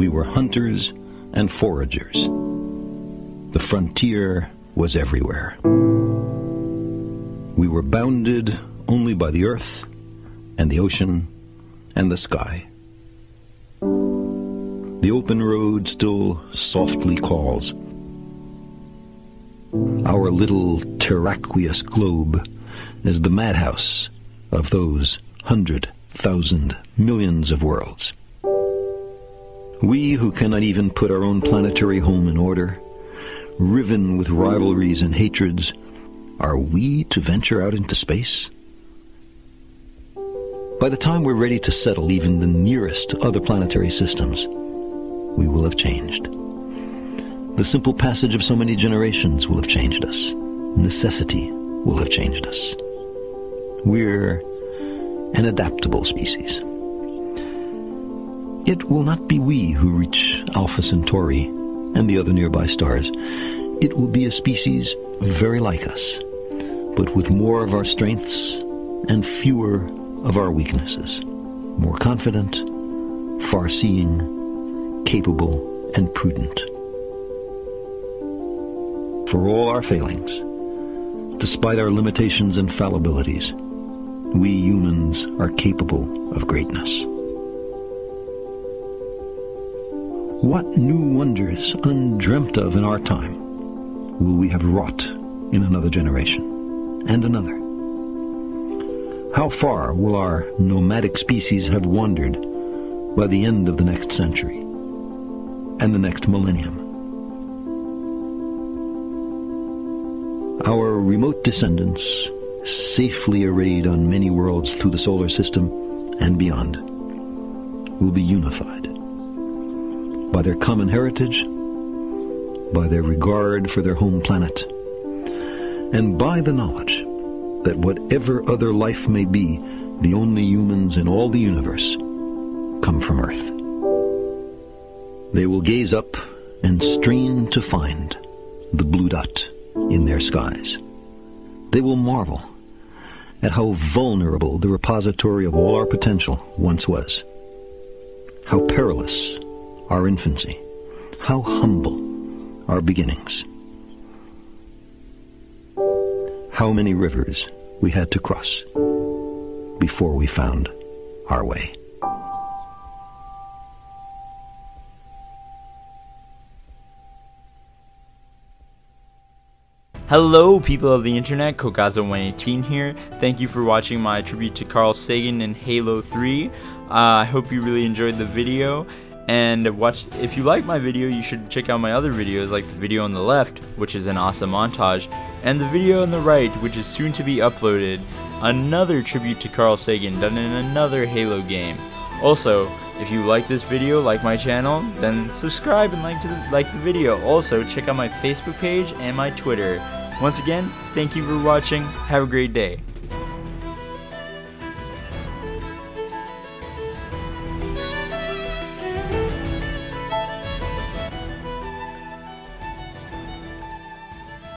We were hunters and foragers. The frontier was everywhere. We were bounded only by the earth and the ocean and the sky. The open road still softly calls. Our little terraqueous globe is the madhouse of those hundred thousand millions of worlds. We who cannot even put our own planetary home in order, riven with rivalries and hatreds, are we to venture out into space? By the time we're ready to settle even the nearest other planetary systems, we will have changed. The simple passage of so many generations will have changed us. Necessity will have changed us. We're an adaptable species. It will not be we who reach Alpha Centauri and the other nearby stars. It will be a species very like us, but with more of our strengths and fewer of our weaknesses. More confident, far-seeing, capable, and prudent. For all our failings, despite our limitations and fallibilities, we humans are capable of greatness. What new wonders undreamt of in our time will we have wrought in another generation and another? How far will our nomadic species have wandered by the end of the next century and the next millennium? Our remote descendants, safely arrayed on many worlds through the solar system and beyond, will be unified by their common heritage, by their regard for their home planet, and by the knowledge that whatever other life may be, the only humans in all the universe come from Earth. They will gaze up and strain to find the blue dot in their skies. They will marvel at how vulnerable the repository of all our potential once was. How perilous our infancy. How humble our beginnings. How many rivers we had to cross before we found our way. Hello, people of the internet, Kokaza118 here. Thank you for watching my tribute to Carl Sagan in Halo 3. Uh, I hope you really enjoyed the video. And watch if you like my video, you should check out my other videos like the video on the left, which is an awesome montage, and the video on the right, which is soon to be uploaded, another tribute to Carl Sagan done in another Halo game. Also, if you like this video, like my channel, then subscribe and like, the, like the video. Also, check out my Facebook page and my Twitter. Once again, thank you for watching. Have a great day.